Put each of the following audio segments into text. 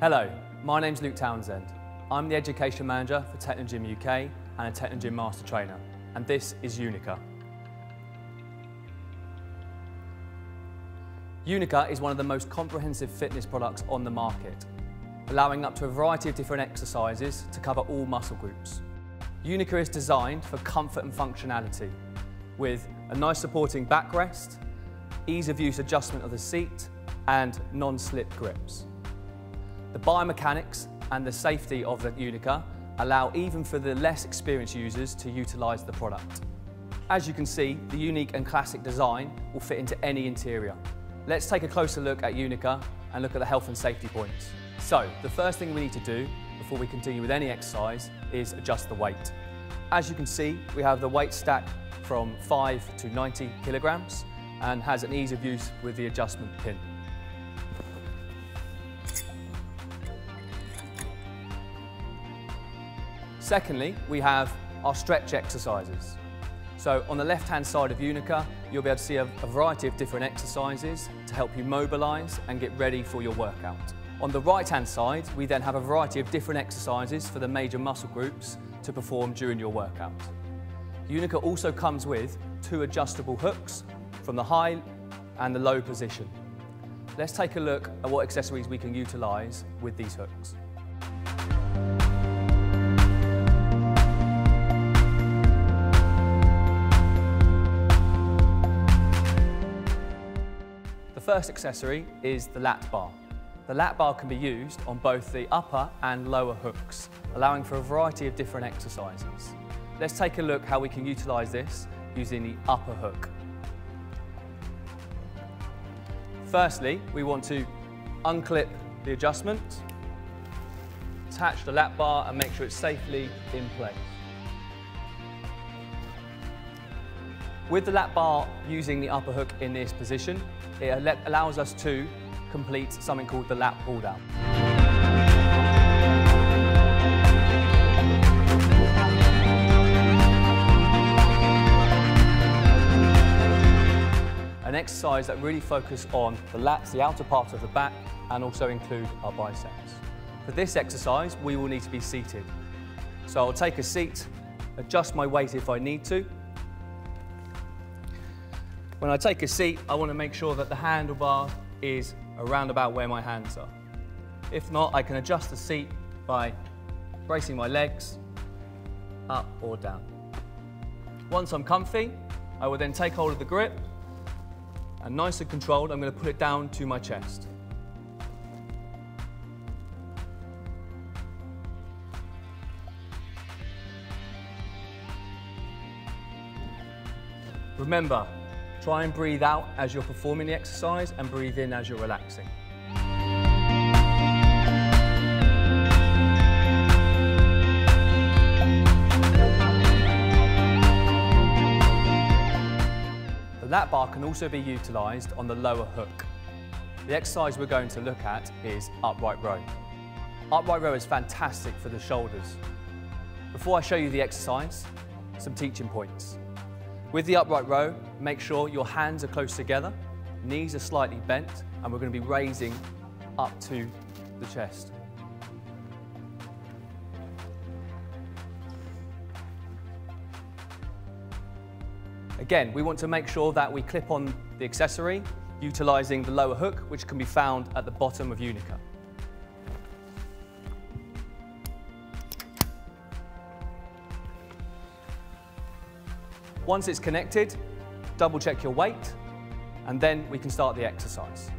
Hello, my name's Luke Townsend. I'm the Education Manager for Technogym UK and a Technogym Master Trainer, and this is Unica. Unica is one of the most comprehensive fitness products on the market, allowing up to a variety of different exercises to cover all muscle groups. Unica is designed for comfort and functionality, with a nice supporting backrest, ease of use adjustment of the seat, and non-slip grips. The biomechanics and the safety of the Unica allow even for the less experienced users to utilise the product. As you can see, the unique and classic design will fit into any interior. Let's take a closer look at Unica and look at the health and safety points. So, the first thing we need to do before we continue with any exercise is adjust the weight. As you can see, we have the weight stack from 5 to 90 kilograms and has an ease of use with the adjustment pin. Secondly, we have our stretch exercises. So on the left-hand side of Unica, you'll be able to see a, a, variety of different exercises to help you mobilise and get ready for your workout. On the right-hand side, we then have a variety of different exercises for the major muscle groups to perform during your workout. Unica also comes with two adjustable hooks from the high and the low position. Let's take a look at what accessories we can utilise with these hooks. First accessory is the lat bar. The lat bar can be used on both the upper and lower hooks, allowing for a variety of different exercises. Let's take a look how we can utilise this using the upper hook. Firstly, we want to unclip the adjustment, attach the lat bar and make sure it's safely in place. With the lat bar using the upper hook in this position, it allows us to complete something called the lat pull down. An exercise that really focuses on the lats, the outer part of the back, and also include our biceps. For this exercise, we will need to be seated. So I'll take a seat, adjust my weight if I need to, when I take a seat, I want to make sure that the handlebar is around about where my hands are. If not, I can adjust the seat by bracing my legs up or down. Once I'm comfy, I will then take hold of the grip and nice and controlled, I'm going to put it down to my chest. Remember, Try and breathe out as you're performing the exercise and breathe in as you're relaxing. The lat bar can also be utilised on the lower hook. The exercise we're going to look at is upright row. Upright row is fantastic for the shoulders. Before I show you the exercise, some teaching points. With the upright row, make sure your hands are close together, knees are slightly bent, and we're going to be raising up to the chest. Again, we want to make sure that we clip on the accessory, utilising the lower hook, which can be found at the bottom of Unica. Once it's connected, double check your weight, and then we can start the exercise.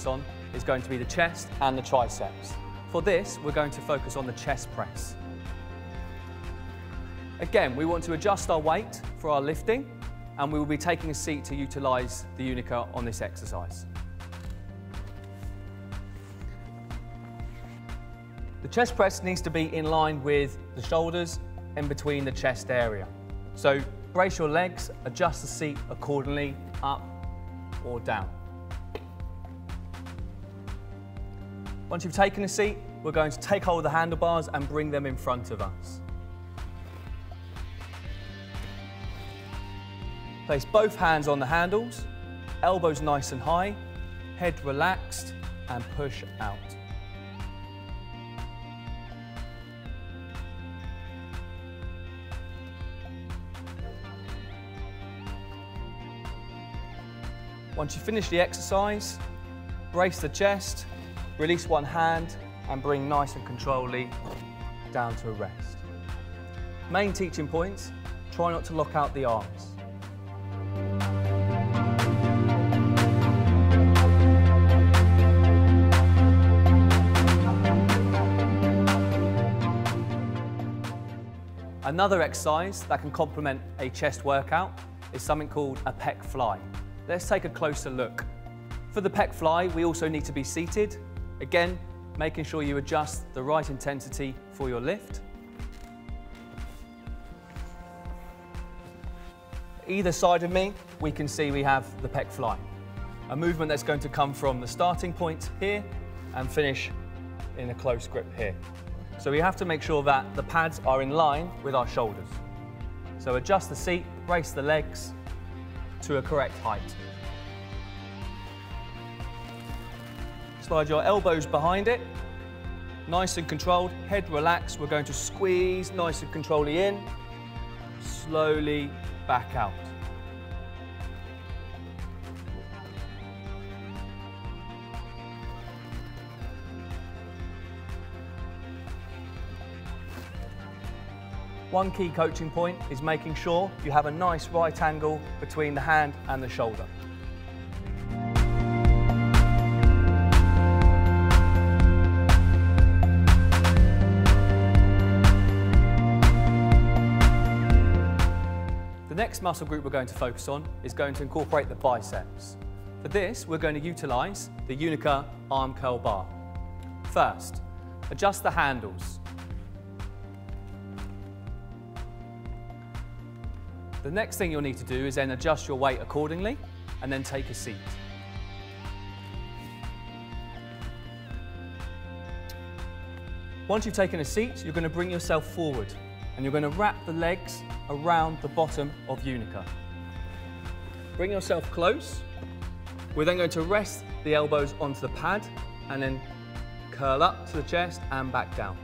focus on is going to be the chest and the triceps. For this, we're going to focus on the chest press. Again, we want to adjust our weight for our lifting, and we will be taking a seat to utilise the Unica on this exercise. The chest press needs to be in line with the shoulders and between the chest area. So brace your legs, adjust the seat accordingly, up or down. Once you've taken a seat, we're going to take hold of the handlebars and bring them in front of us. Place both hands on the handles, elbows nice and high, head relaxed and push out. Once you finish the exercise, brace the chest, release one hand and bring nice and controlledly down to a rest. Main teaching points, try not to lock out the arms. Another exercise that can complement a chest workout is something called a pec fly. Let's take a closer look. For the pec fly, we also need to be seated. Again, making sure you adjust the right intensity for your lift. Either side of me, we can see we have the pec fly. A movement that's going to come from the starting point here and finish in a close grip here. So we have to make sure that the pads are in line with our shoulders. So adjust the seat, brace the legs, to a correct height. Slide your elbows behind it, nice and controlled, head relaxed. We're going to squeeze nice and controlledly in, slowly back out. One key coaching point is making sure you have a nice right angle between the hand and the shoulder. Next muscle group we're going to focus on is going to incorporate the biceps. For this, we're going to utilise the Unica arm curl bar. First, adjust the handles The next thing you'll need to do is then adjust your weight accordingly and then take a seat. Once you've taken a seat, you're going to bring yourself forward and you're going to wrap the legs around the bottom of Unica. Bring yourself close. We're then going to rest the elbows onto the pad and then curl up to the chest and back down.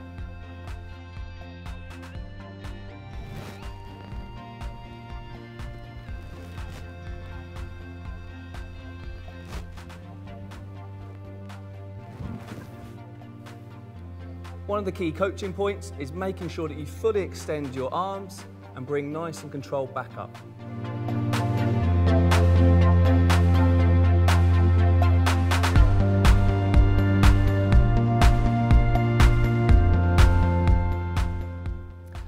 One of the key coaching points is making sure that you fully extend your arms and bring nice and controlled back up.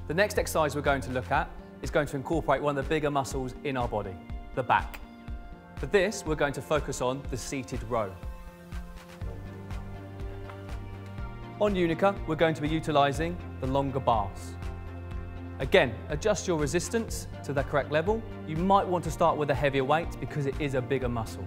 The next exercise we're going to look at is going to incorporate one of the bigger muscles in our body, the back. For this, we're going to focus on the seated row. On Unica, we're going to be utilising the longer bars. Again, adjust your resistance to the correct level. You might want to start with a heavier weight because it is a bigger muscle.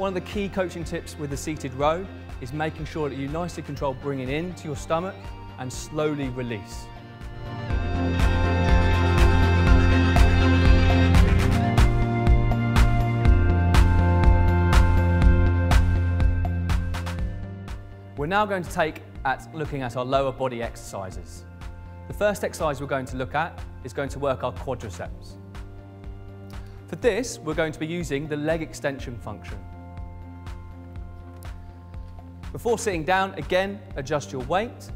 One of the key coaching tips with the seated row is making sure that you nicely control bringing in to your stomach and slowly release. We're now going to take at looking at our lower body exercises. The first exercise we're going to look at is going to work our quadriceps. For this, we're going to be using the leg extension function. Before sitting down, again, adjust your weight.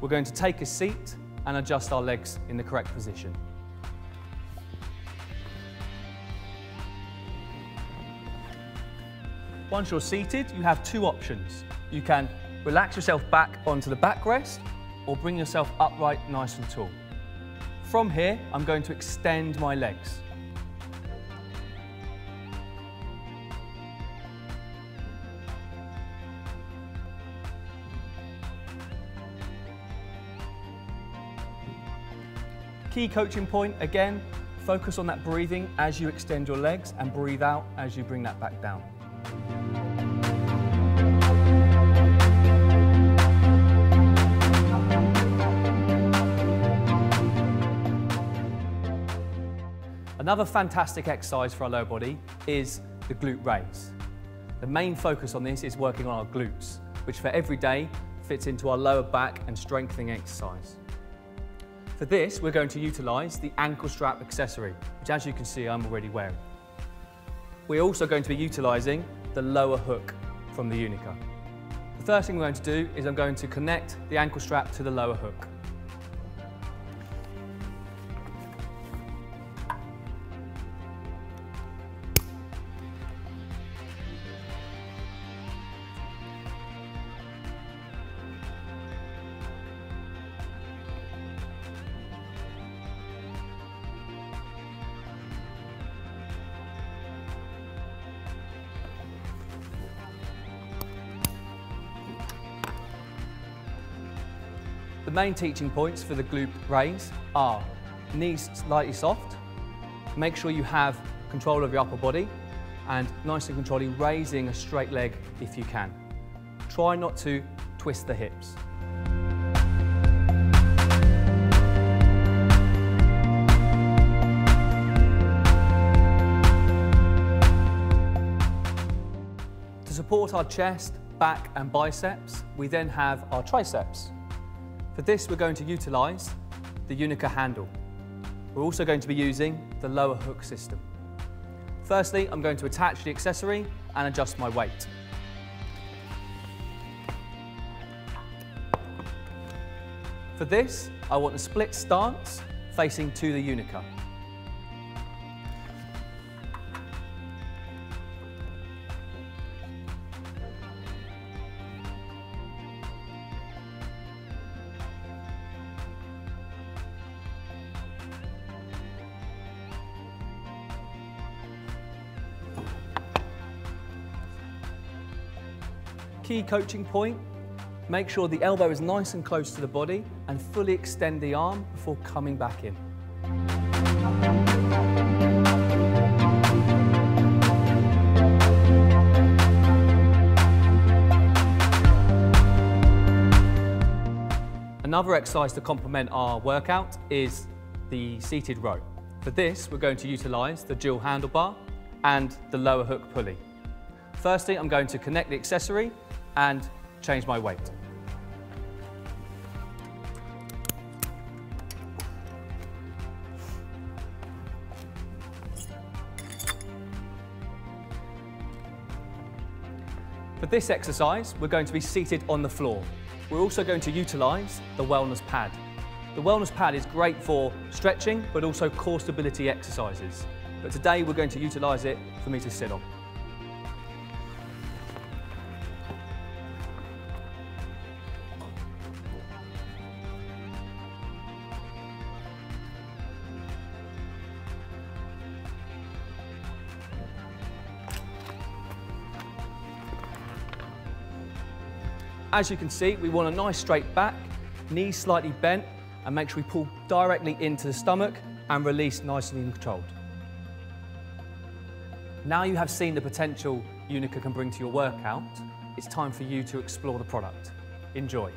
We're going to take a seat and adjust our legs in the correct position. Once you're seated, you have two options. You can relax yourself back onto the backrest or bring yourself upright nice and tall. From here, I'm going to extend my legs. Key coaching point, again, focus on that breathing as you extend your legs and breathe out as you bring that back down. Another fantastic exercise for our lower body is the glute raise. The main focus on this is working on our glutes, which for every day fits into our lower back and strengthening exercise. For this, we're going to utilise the ankle strap accessory, which as you can see, I'm already wearing. We're also going to be utilising the lower hook from the Unica. The first thing we're going to do is I'm going to connect the ankle strap to the lower hook. The main teaching points for the glute raise are knees slightly soft, make sure you have control of your upper body and nicely controlling raising a straight leg if you can. Try not to twist the hips. To support our chest, back and biceps, we then have our triceps. For this, we're going to utilise the Unica handle. We're also going to be using the lower hook system. Firstly, I'm going to attach the accessory and adjust my weight. For this, I want a split stance facing to the Unica. Key coaching point, make sure the elbow is nice and close to the body and fully extend the arm before coming back in. Another exercise to complement our workout is the seated row. For this, we're going to utilise the dual handlebar and the lower hook pulley. Firstly, I'm going to connect the accessory and change my weight. For this exercise, we're going to be seated on the floor. We're also going to utilise the wellness pad. The wellness pad is great for stretching, but also core stability exercises. But today we're going to utilise it for me to sit on. As you can see, we want a nice straight back, knees slightly bent, and make sure we pull directly into the stomach and release nicely and controlled. Now you have seen the potential Unica can bring to your workout, it's time for you to explore the product. Enjoy.